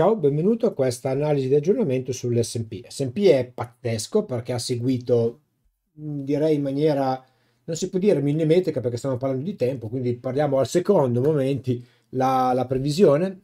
Ciao, benvenuto a questa analisi di aggiornamento sull'S&P. S&P è pazzesco perché ha seguito, mh, direi in maniera, non si può dire millimetrica perché stiamo parlando di tempo, quindi parliamo al secondo momenti, la, la previsione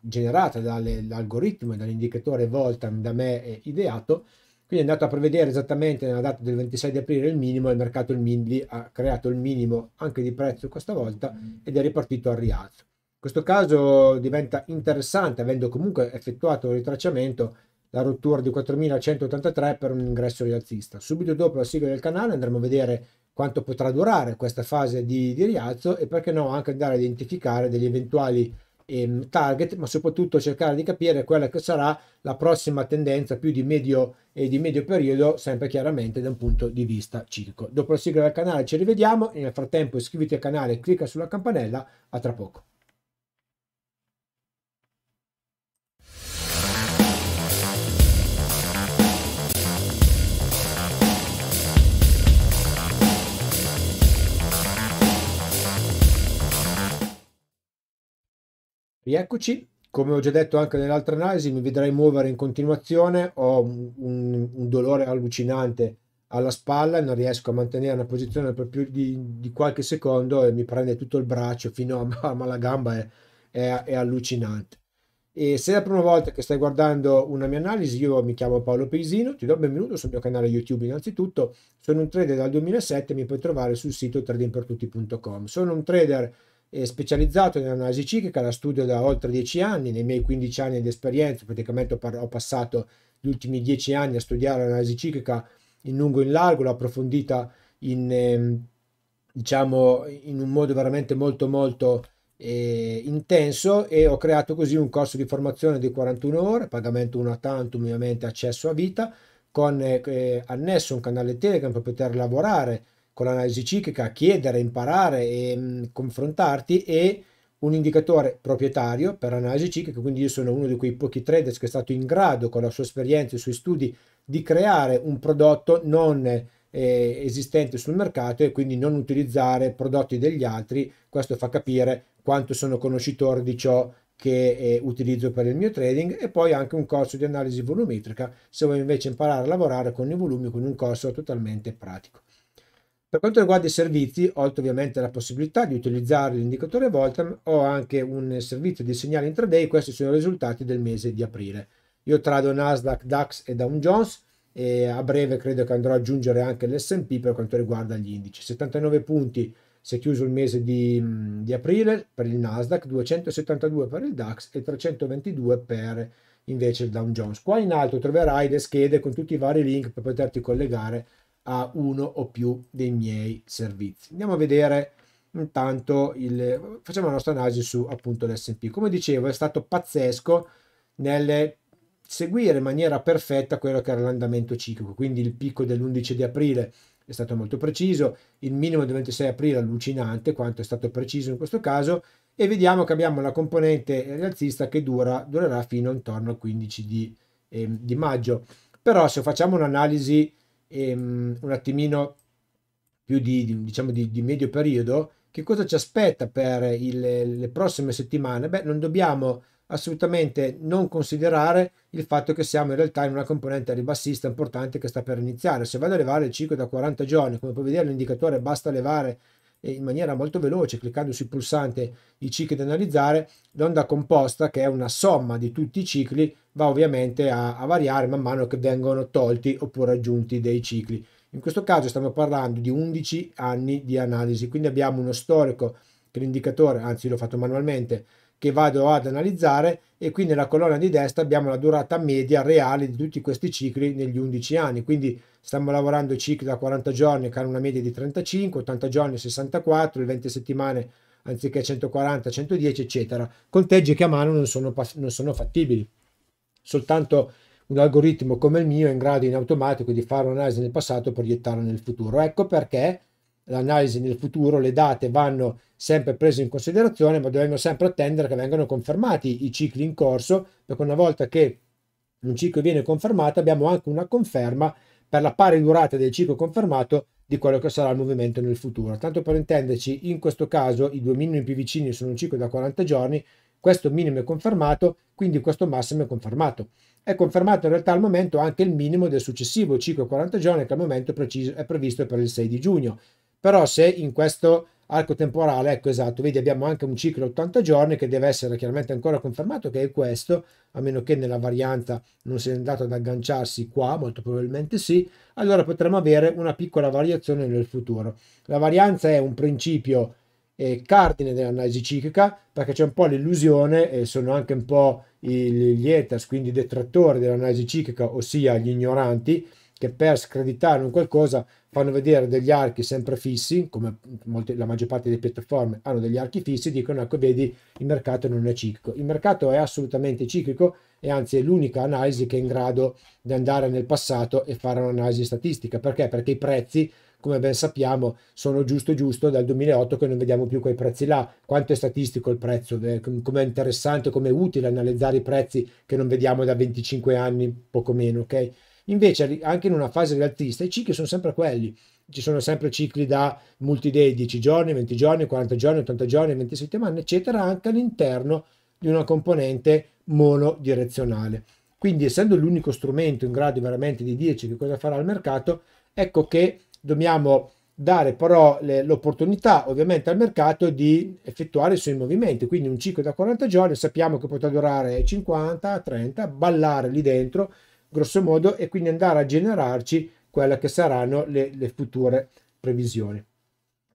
generata dall'algoritmo e dall'indicatore Voltam da me ideato, quindi è andato a prevedere esattamente nella data del 26 di aprile il minimo, il mercato il min, ha creato il minimo anche di prezzo questa volta ed è ripartito al rialzo. Questo caso diventa interessante, avendo comunque effettuato il ritracciamento, la rottura di 4183 per un ingresso rialzista. Subito dopo la sigla del canale andremo a vedere quanto potrà durare questa fase di, di rialzo e perché no anche andare a identificare degli eventuali ehm, target, ma soprattutto cercare di capire quella che sarà la prossima tendenza più di medio e di medio periodo, sempre chiaramente da un punto di vista ciclico. Dopo la sigla del canale ci rivediamo, nel frattempo iscriviti al canale clicca sulla campanella, a tra poco. Rieccoci, come ho già detto anche nell'altra analisi, mi vedrai muovere in continuazione, ho un, un, dolore allucinante alla spalla, non riesco a mantenere una posizione per più di, di qualche secondo e mi prende tutto il braccio fino a, ma la gamba è, è, è allucinante. E se è la prima volta che stai guardando una mia analisi, io mi chiamo Paolo Peisino, ti do il benvenuto sul mio canale YouTube innanzitutto, sono un trader dal 2007, mi puoi trovare sul sito tradingpertutti.com. Sono un trader specializzato nell'analisi ciclica, la studio da oltre 10 anni, nei miei 15 anni di esperienza praticamente ho, passato gli ultimi 10 anni a studiare l'analisi ciclica in lungo e in largo, l'ho approfondita in, eh, diciamo, in un modo veramente molto molto eh, intenso e ho creato così un corso di formazione di 41 ore, pagamento una tantum, ovviamente accesso a vita, con eh, annesso un canale Telegram per poter lavorare con l'analisi ciclica, chiedere, imparare e mh, mm, confrontarti e un indicatore proprietario per analisi ciclica, quindi io sono uno di quei pochi traders che è stato in grado con la sua esperienza e i suoi studi di creare un prodotto non eh, esistente sul mercato e quindi non utilizzare prodotti degli altri. Questo fa capire quanto sono conoscitore di ciò che eh, utilizzo per il mio trading e poi anche un corso di analisi volumetrica se vuoi invece imparare a lavorare con i volumi con un corso totalmente pratico. Per quanto riguarda i servizi, oltre ovviamente alla possibilità di utilizzare l'indicatore Voltam, ho anche un servizio di segnali intraday, questi sono i risultati del mese di aprile. Io trado Nasdaq, DAX e Dow Jones e a breve credo che andrò ad aggiungere anche l'S&P per quanto riguarda gli indici. 79 punti si è chiuso il mese di, di aprile per il Nasdaq, 272 per il DAX e 322 per invece il Dow Jones. Qua in alto troverai le schede con tutti i vari link per poterti collegare a uno o più dei miei servizi. Andiamo a vedere intanto il facciamo la nostra analisi su appunto l'S&P. Come dicevo, è stato pazzesco nel seguire in maniera perfetta quello che era l'andamento ciclico, quindi il picco dell'11 di aprile è stato molto preciso, il minimo del 26 aprile allucinante quanto è stato preciso in questo caso e vediamo che abbiamo la componente rialzista che dura, durerà fino intorno al 15 di, eh, di maggio. Però se facciamo un'analisi ehm, un attimino più di, di diciamo di, di, medio periodo, che cosa ci aspetta per il, le prossime settimane? Beh, non dobbiamo assolutamente non considerare il fatto che siamo in realtà in una componente ribassista importante che sta per iniziare. Se vado a levare il ciclo da 40 giorni, come puoi vedere l'indicatore basta levare in maniera molto veloce cliccando sul pulsante i cicli da analizzare, l'onda composta che è una somma di tutti i cicli va ovviamente a, a variare man mano che vengono tolti oppure aggiunti dei cicli. In questo caso stiamo parlando di 11 anni di analisi, quindi abbiamo uno storico che l'indicatore, anzi l'ho fatto manualmente, che vado ad analizzare e qui nella colonna di destra abbiamo la durata media reale di tutti questi cicli negli 11 anni, quindi stiamo lavorando cicli da 40 giorni che hanno una media di 35, 80 giorni 64, il 20 settimane anziché 140, 110 eccetera, conteggi che a mano non sono, non sono fattibili. Soltanto un algoritmo come il mio è in grado in automatico di fare un'analisi nel passato e proiettarla nel futuro. Ecco perché l'analisi nel futuro, le date vanno sempre prese in considerazione, ma dobbiamo sempre attendere che vengano confermati i cicli in corso, perché una volta che un ciclo viene confermato abbiamo anche una conferma per la pari durata del ciclo confermato di quello che sarà il movimento nel futuro. Tanto per intenderci, in questo caso i due minimi più vicini sono un ciclo da 40 giorni, questo minimo è confermato, quindi questo massimo è confermato. È confermato in realtà al momento anche il minimo del successivo ciclo 40 giorni che al momento è previsto per il 6 di giugno. Però se in questo arco temporale, ecco esatto, vedi abbiamo anche un ciclo 80 giorni che deve essere chiaramente ancora confermato che è questo, a meno che nella varianza non sia andato ad agganciarsi qua, molto probabilmente sì, allora potremo avere una piccola variazione nel futuro. La varianza è un principio eh, cardine dell'analisi ciclica perché c'è un po' l'illusione e sono anche un po' gli haters, quindi i detrattori dell'analisi ciclica, ossia gli ignoranti, che per screditare un qualcosa fanno vedere degli archi sempre fissi, come molte, la maggior parte delle piattaforme hanno degli archi fissi, dicono ecco vedi il mercato non è ciclico. Il mercato è assolutamente ciclico e anzi è l'unica analisi che è in grado di andare nel passato e fare un'analisi statistica. Perché? Perché i prezzi come ben sappiamo sono giusto giusto dal 2008 che non vediamo più quei prezzi là. Quanto è statistico il prezzo? Come è interessante, come è utile analizzare i prezzi che non vediamo da 25 anni, poco meno, ok? Invece anche in una fase rialtista i cicli sono sempre quelli, ci sono sempre cicli da multi-day, 10 giorni, 20 giorni, 40 giorni, 80 giorni, 20 settimane, eccetera, anche all'interno di una componente monodirezionale. Quindi essendo l'unico strumento in grado veramente di dirci che cosa farà il mercato, ecco che dobbiamo dare però l'opportunità ovviamente al mercato di effettuare i suoi movimenti, quindi un ciclo da 40 giorni sappiamo che potrà durare 50, 30, ballare lì dentro grosso modo, e quindi andare a generarci quelle che saranno le, le future previsioni.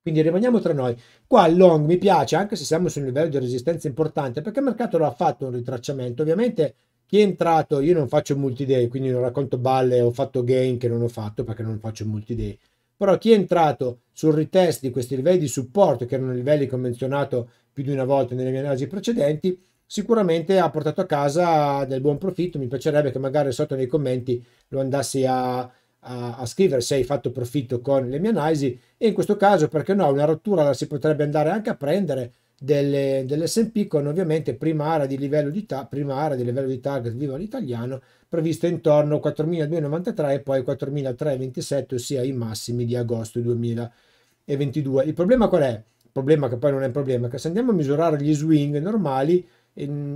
Quindi rimaniamo tra noi. Qua il long mi piace, anche se siamo su un livello di resistenza importante, perché il mercato lo ha fatto un ritracciamento. Ovviamente chi è entrato, io non faccio multi-day, quindi non racconto balle, ho fatto gain che non ho fatto perché non faccio multi-day. Però chi è entrato sul retest di questi livelli di supporto, che erano livelli che ho menzionato più di una volta nelle mie analisi precedenti, sicuramente ha portato a casa del buon profitto. Mi piacerebbe che magari sotto nei commenti lo andassi a, a, a, scrivere se hai fatto profitto con le mie analisi e in questo caso perché no una rottura la si potrebbe andare anche a prendere delle, dell'S&P con ovviamente prima area di livello di, ta- prima area di, livello di target vivo all'italiano previsto intorno a 4.293 e poi 4.327 ossia i massimi di agosto 2022 il problema qual è? problema che poi non è un problema che se andiamo a misurare gli swing normali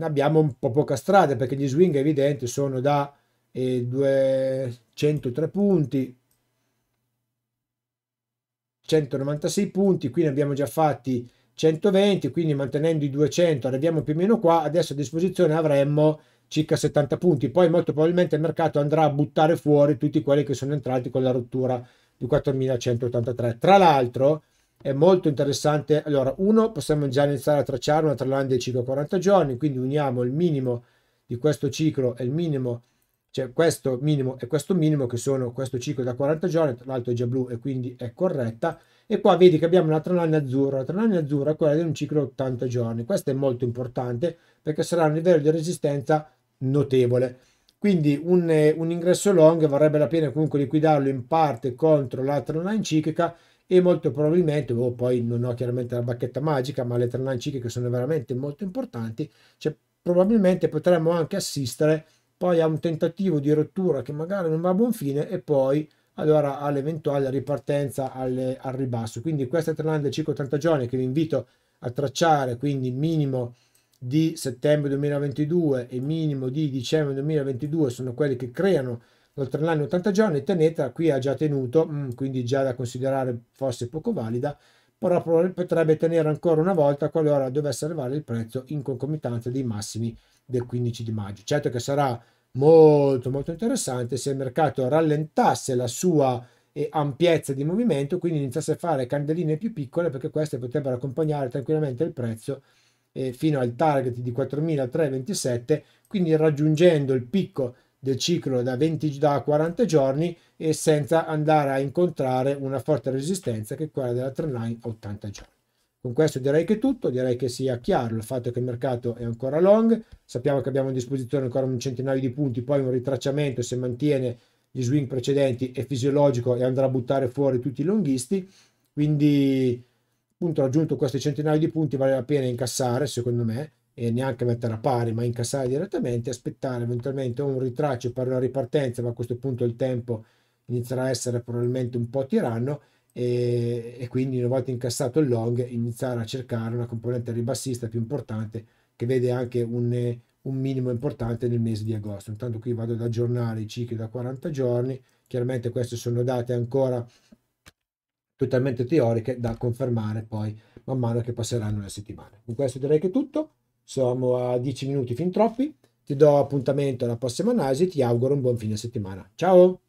abbiamo un po' poca strada perché gli swing è evidente sono da eh, 203 punti. 196 punti qui ne abbiamo già fatti 120 quindi mantenendo i 200 arriviamo più o meno qua. Adesso a disposizione avremmo circa 70 punti. Poi molto probabilmente il mercato andrà a buttare fuori tutti quelli che sono entrati con la rottura di 4183 tra l'altro è molto interessante. Allora, uno, possiamo già iniziare a tracciare una trend del ciclo 40 giorni, quindi uniamo il minimo di questo ciclo e il minimo, cioè questo minimo e questo minimo che sono questo ciclo da 40 giorni, tra l'altro è già blu e quindi è corretta. E qua vedi che abbiamo una trend azzurra, la trend azzurra è quella di un ciclo 80 giorni. Questo è molto importante perché sarà un livello di resistenza notevole. Quindi un, un ingresso long varrebbe la pena comunque liquidarlo in parte contro la trend ciclica e molto probabilmente, oh, poi non ho chiaramente la bacchetta magica, ma le tranlanciche che sono veramente molto importanti, cioè probabilmente potremmo anche assistere poi a un tentativo di rottura che magari non va a buon fine e poi allora all'eventuale ripartenza alle, al ribasso. Quindi queste trend del ciclo 80 giorni che vi invito a tracciare, quindi minimo di settembre 2022 e minimo di dicembre 2022 sono quelli che creano oltre l'anno 80 giorni, teneta qui ha già tenuto, mm, quindi già da considerare forse poco valida, però potrebbe tenere ancora una volta qualora dovesse arrivare il prezzo in concomitanza dei massimi del 15 di maggio. Certo che sarà molto molto interessante se il mercato rallentasse la sua eh, ampiezza di movimento, quindi iniziasse a fare candeline più piccole perché queste potrebbero accompagnare tranquillamente il prezzo eh, fino al target di 4.327, quindi raggiungendo il picco del ciclo da 20 da 40 giorni e senza andare a incontrare una forte resistenza che è quella della trendline a 80 giorni. Con questo direi che è tutto, direi che sia chiaro il fatto che il mercato è ancora long, sappiamo che abbiamo a disposizione ancora un centinaio di punti, poi un ritracciamento se mantiene gli swing precedenti è fisiologico e andrà a buttare fuori tutti i longhisti, quindi appunto raggiunto questi centinaio di punti vale la pena incassare secondo me e neanche mettere a pari, ma incassare direttamente, aspettare eventualmente un ritraccio per una ripartenza, ma a questo punto il tempo inizierà a essere probabilmente un po' tiranno e, e quindi una volta incassato il long iniziare a cercare una componente ribassista più importante che vede anche un, un minimo importante nel mese di agosto. Intanto qui vado ad aggiornare i cicli da 40 giorni, chiaramente queste sono date ancora totalmente teoriche da confermare poi man mano che passeranno le settimane. Con questo direi che è tutto. Siamo a 10 minuti fin troppi. Ti do appuntamento alla prossima analisi e ti auguro un buon fine settimana. Ciao!